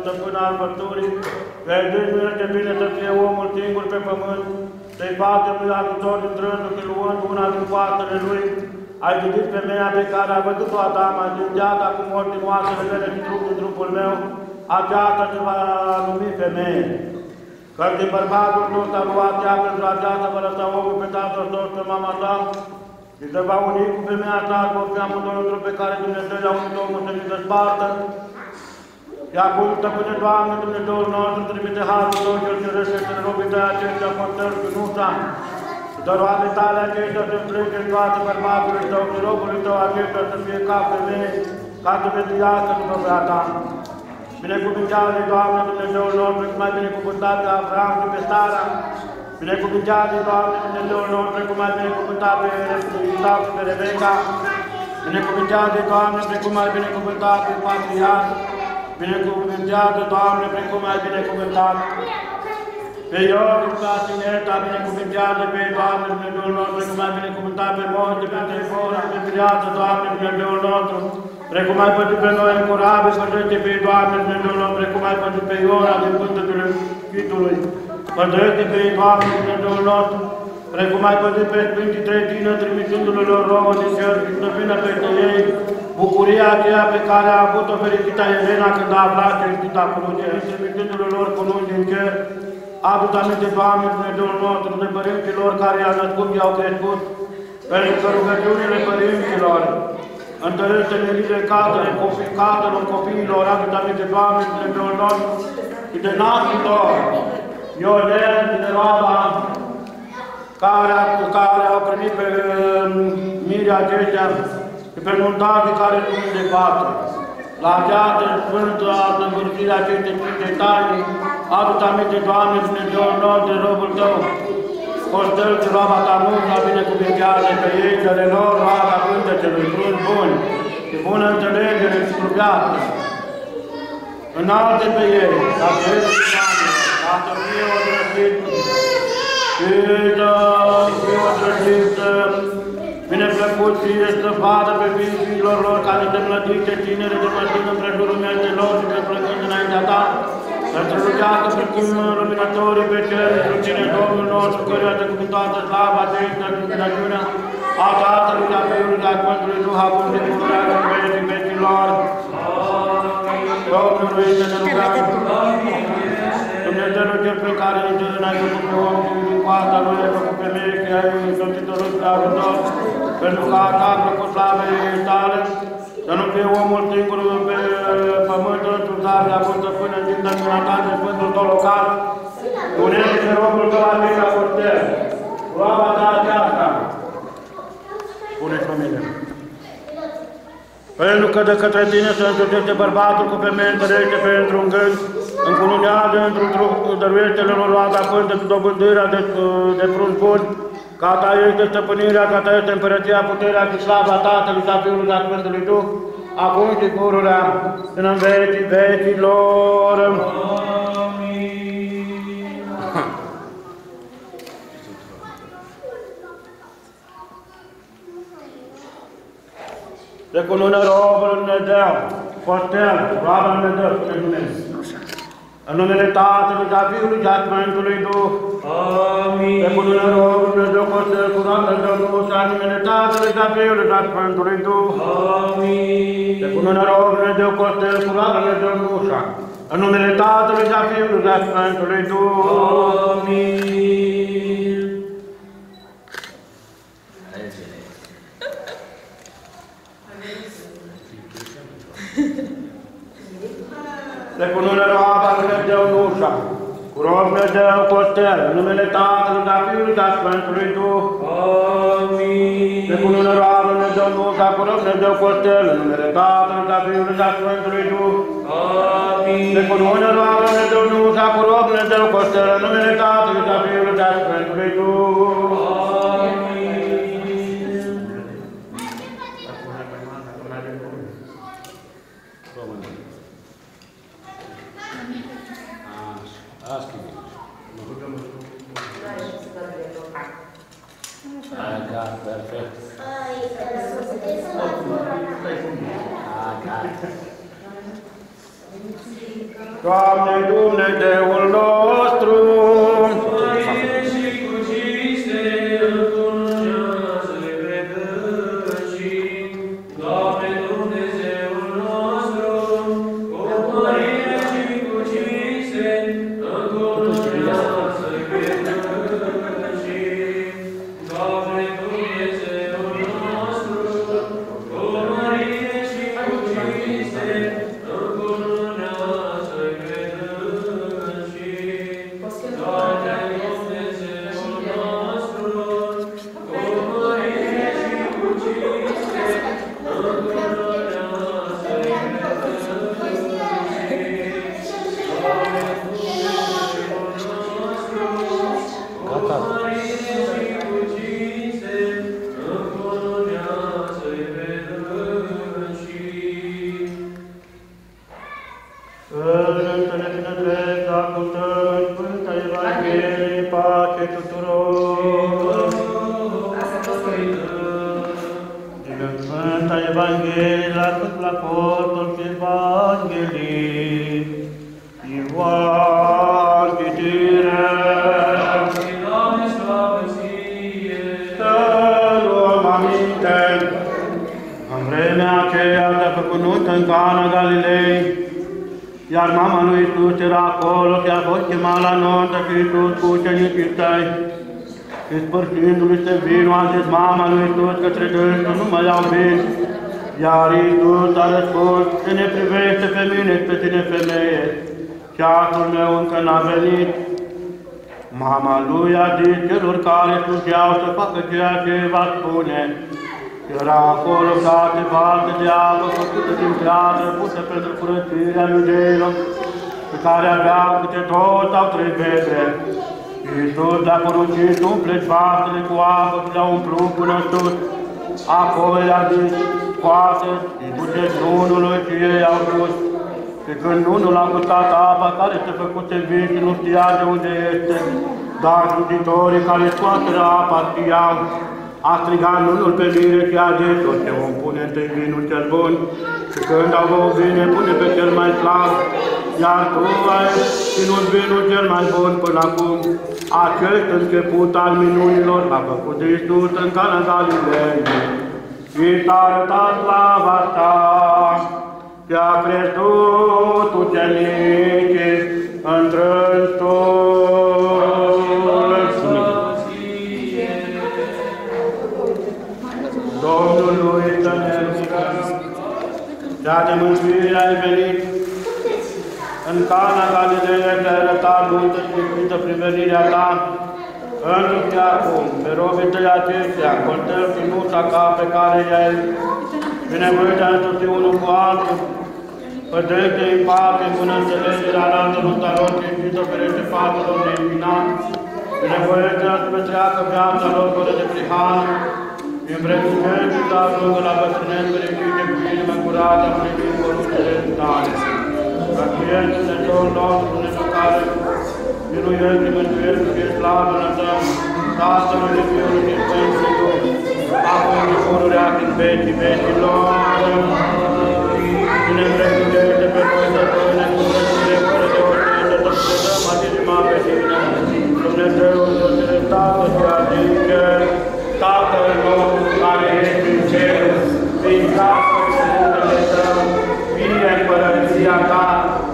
stăpân al păturii, vei dând bine să fie omul singur pe pământ, să-i face lui ajutor din trânsul și luând una din coastele lui, ai gândit femeia pe care a văzut-o Adam, ai gândit acum ordinoasele mele și trupul în trupul meu, aceasta se va numi femeie. Că din bărbatul nu s-a luat ea pentru aceasta vă lăsa omul pe tatăl tău pe mama ta și se va uni cu femeia ta, cu fi amândoi într pe care Dumnezeu i-a unit omul să mi despartă. Și acum, stăpâne Doamne, Dumnezeul nostru, trimite harul Tău cel ceresc să ne robi de aceștia conțări și nu Doroane tale acestea să plânge în toate bărbatului tău și robului tău acesta să fie ca femeie, ca să vedească după vrea ta. Binecuvântează, Doamne, Dumnezeul nostru, cum ai binecuvântat pe Avram și pe Sara. Binecuvântează, Doamne, Dumnezeul nostru, cum ai binecuvântat pe Isaac și pe Rebecca. Binecuvântează, Doamne, precum ai binecuvântat pe Patriarh. Binecuvântează, Doamne, precum ai binecuvântat pe Iorgu, ca Sineta, binecuvântează pe Doamne, Dumnezeul nostru, precum ai binecuvântat pe Moise, pe Trifora, pe viață, Doamne, Dumnezeul nostru, precum ai păzit pe noi în corabie, păzește pe Doamne, Dumnezeul nostru, precum ai păzit pe Iora din pântul Chitului, păzește pe Doamne, Dumnezeul nostru, precum ai păzit pe Sfinții Trei Tineri, trimițându-le lor rouă de cer și să vină peste ei, bucuria aceea pe care a avut-o fericită Elena când a aflat ce știți acolo, trimițându-le lor cu luni din cer, Adu aminte, Doamne, Dumnezeul nostru, de părinților care i-au născut și i-au crescut, pentru că rugăciunile părinților, întărește nerile cadrele, copii, cadrelor copiilor, adu aminte, Doamne, Dumnezeul nostru, și de nasul lor, Ionel și de roaba, care, care au primit pe um, mirea aceștia și pe muntații care sunt de față. La această sfântă adăvârșire acestei sfinte taine, adu aminte, Doamne, Dumnezeul nostru, de robul Tău, Costel și roaba Ta mult, la binecuvintează pe ei, să le lor roaba cântecelui, frunți buni și bună înțelegere și viață. Înalte pe ei, la Dumnezeu, ca să fie o drăgită, și să fie o drăgită, Bineplăcut fie să vadă pe fiilor lor care te mlădite tinere de mătin împrejurul lor și pe plăcând înaintea ta, să strălucească precum luminătorii pe cer, străcine Domnul nostru, căruia te cuvintată slava, aceștia și minăciunea, a Tatălui, a Fiului, a Sfântului Duh, acum de pururea în vecii vecilor. Domnului să ne rugăm. Dumnezeul cel prin care Dumnezeu n-ai făcut pe om și din coasta lui ai făcut pe mine și ai însoțitorul slavător, pentru că a ta plăcut slavei tale, să nu fie omul singur pe pământ însuțat de avântă până în timp de ta de Sfântul tău local, Unește robul tău Amica Cortel, roaba ta aceasta, spune-ți mine. Pentru că de către tine se însuțește bărbatul cu femeie întărește pentru un gând, încununează într-un trup, dăruiește-le lor roada până cu dobândirea de, de prunci buni, ca ta este stăpânirea, ca ta este împărăția, puterea și slava Tatălui, a Fiului, a Sfântului Duh, acum și pururea, în vecii vecilor. De cunună robul Dumnezeu, postel, roaba Dumnezeu, spune Dumnezeu. În numele Tatălui, a Fiului și a Sfântului Duh. Amin. De cunună robul Dumnezeu, postel, cu roaba Dumnezeu, Duh, în numele Tatălui, a Fiului și a Sfântului Duh. Amin. De cunună robul Dumnezeu, postel, cu roaba Dumnezeu, Duh, în numele Tatălui, a Fiului și a Sfântului Duh. Amin. de cu numele roaba Dumnezeu în ușa, cu rob Dumnezeu Costel, în numele Tatălui, a Fiului, a Sfântului Duh. Amin. De cu numele roaba Dumnezeu în ușa, cu rob Dumnezeu Costel, în numele Tatălui, a Fiului, a Sfântului Duh. Amin. De cu numele roaba Dumnezeu în ușa, cu rob Dumnezeu Costel, în numele Tatălui, a Fiului, a Sfântului Duh. Doamne Dumnezeul nostru, și a fost chemat la nuntă și Iisus cu ucenicii săi. Și spărșindu-lui se vinul, a zis mama lui Iisus către dânsul, nu mă iau vin. Iar Iisus a răspuns, cine privește pe mine și pe tine femeie, ceasul meu încă n-a venit. Mama lui a zis celor care slujeau să facă ceea ce va spune. Era acolo case valte de apă făcută din piatră, pusă pentru curățirea iudeilor, pe care aveau câte două sau trei vedre. Iisus le-a poruncit, umpleți vasele cu apă și le-a umplut până sus. Apoi le-a zis, scoate și duceți unului și ei au dus. Și când unul a gustat apa care se făcuse vin și nu știa de unde este, dar juditorii care scoateră apa știau, a strigat unul pe mine și a zis, o ce om pune întâi vinul cel bun și când au băut vine, pune pe cel mai slab, iar tu ai ținut vinul cel mai bun până acum. Acest început al minunilor a făcut Iisus în Cana Galilei și s-a arătat slava ta și a crezut ucenicii întrânsul. Cea de mântuire ai venit, în Cana Galileea te-ai arătat multă și iubită privelirea ta, pentru că acum, pe robii tăi aceștia, contăm finuța ca pe care i-ai binevoit ai însuți unul cu altul, pădrește în pace, în bună înțelegere, arată nunta lor și iubită ferește fața lor neînvinat, binevoiește să petreacă viața lor fără de prihană, îmbrățișește și să ajungă la bătrâneți fericite cu inimă curată, primit poruncile tale. Rachiete Dumnezeul nostru, Dumnezeu care miluiește, mântuiește și slavă lăsăm Tatălui și Fiului și Sfântului Duh, acum și pururea din vecii vecilor. Cine îmbrățișește pe noi să pune cu drăgire fără de orice, să predăm atinima pe tine. Dumnezeul Dumnezeu Tatăl și adică Tatăl nostru care ești în cer, ființată și numele Tău, fie împărăția Ta,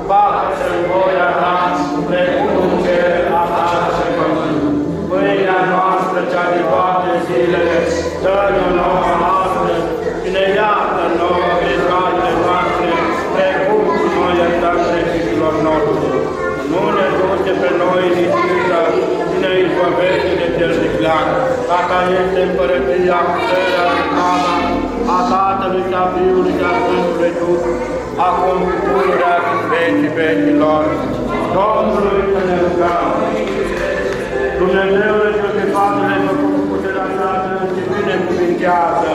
facă-se în voia Ta, precum în cer, așa și pe pământ. Pâinea noastră cea de toate zilele, dă-ne nouă astăzi și ne iartă nouă greșalile noastre, precum și noi iertăm greșiților noștri. Nu ne duce pe noi niciodată, și ne izbăvește de cel de clar. Tata este împărăția, puterea și slava a Tatălui și a Fiului și a Sfântului Duh, acum și pururea și în vecii vecilor. Domnului să ne rugăm. Dumnezeule și pe toate le făcut cu puterea ta și binecuvintează.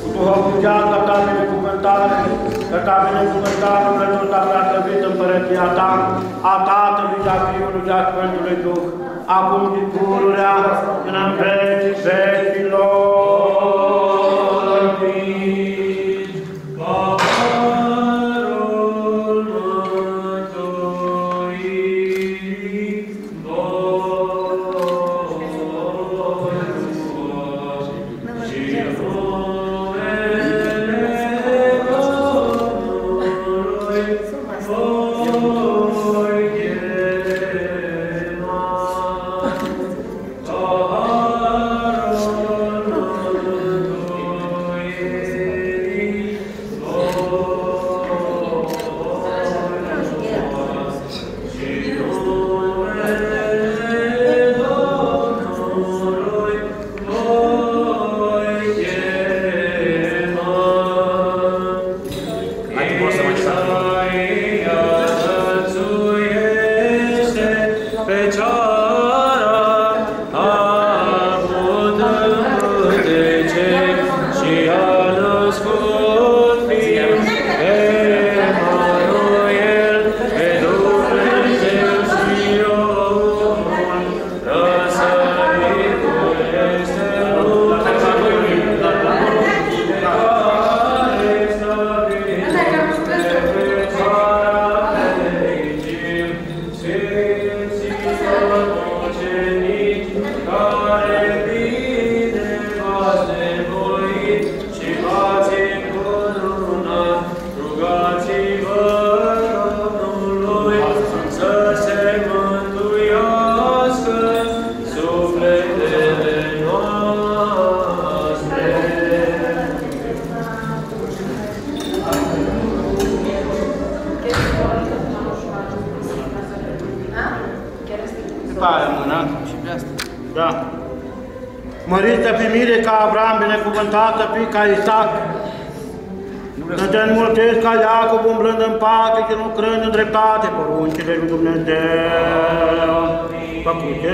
Cu duhovnicească ta binecuvântare, că ta binecuvântare pentru ta prea slăvit împărăția ta, a Tatălui și a Fiului și a Sfântului Duh, acum și pururea, până în vecii vecilor. Ca Isaac. Să te înmulțești ca Iacob, umblând în pace și lucrând în dreptate, poruncile lui Dumnezeu. Făcute.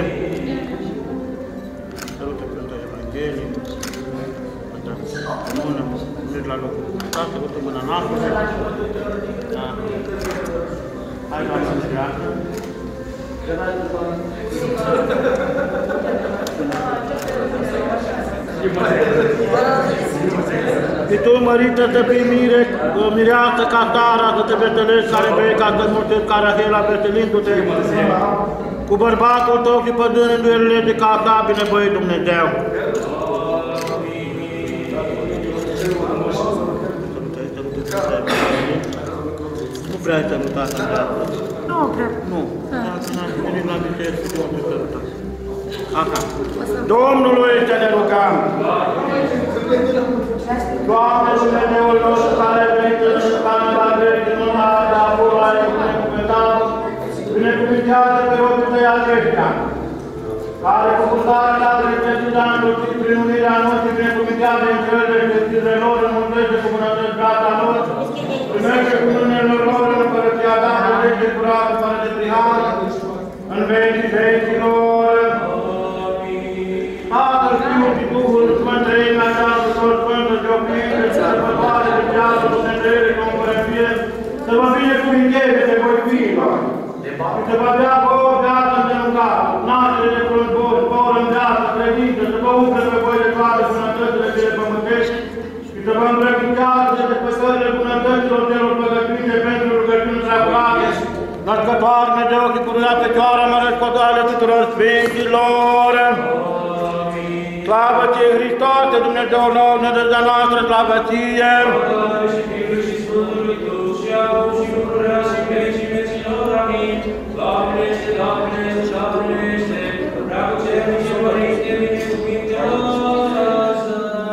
Să-L-te Sfântă Evanghelie. Bună, mergi la locul. Tată, cu mâna noastră. Da. Hai la Sfântă Și tu, mărită, să fii mire, mireasă ca Sara, să te veselești ca Rebecca, să mulțești ca Rahela, veselindu-te cu bărbatul tău și pădându-le de ca ta, bine băi Dumnezeu. Nu prea ai salutat în dreapta. Nu, prea. Nu. N-am venit la biserică și nu am salutat. Așa. Domnului să ne rugăm. Doamne Dumnezeul nostru care ai venit în Sfânta la drept în luna de acolo ai binecuvântat, binecuvintează pe rogul tăi aceștia, care cu purtarea ta de reprezentantul și prin unirea noastră binecuvintează în cele de lor, înmulțește cu bunătăți gata lor, primește cu mâinile lor în împărăția ta, de curată, fără de prihan, în vecii vecilor. Tatăl, Fiul și Duhul Sfânt, Treimea Ceasul, Sfânt, Sfântă și Oprire, și sărbătoare de ceasul Dumnezeu și Împărăție, să vă binecuvinteze de voi fiilor. Și să vă dea vouă viață îndelungată, naștere de frânt bun, spor în viață, credință, să vă umple pe voi de toate bunătățile cele pământești și să vă îmbrăcătează de păcările bunătăților celor păgătuite pentru rugăciuni treabulate, născătoare de ochii pururea pe cioara mărăscotoare tuturor Sfinților. Slavă ție, Hristoase, Dumnezeu nou, nădejdea noastră, slavă ție!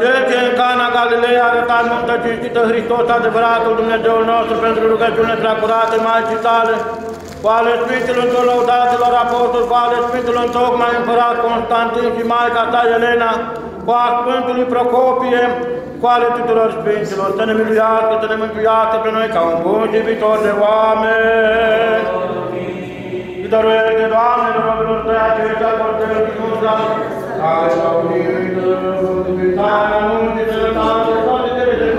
Cel ce în Cana Galilei a arătat muntă cinstită Hristos, adevăratul Dumnezeul nostru, pentru rugăciune preacurate Maicii tale, cu ale Sfinților Tău lăudaților apostoli, cu ale Sfinților tocmai împărat Constantin și Maica ta Elena, cu a Sfântului Procopie, cu ale tuturor Sfinților, să ne miluiască, să ne mântuiască pe noi ca un bun și viitor de oameni. Și dăruiește, Doamne, robilor Tăi aceștia, portelor și Iisus, care s-au unit în mântuitarea munții de lătate, toate cele de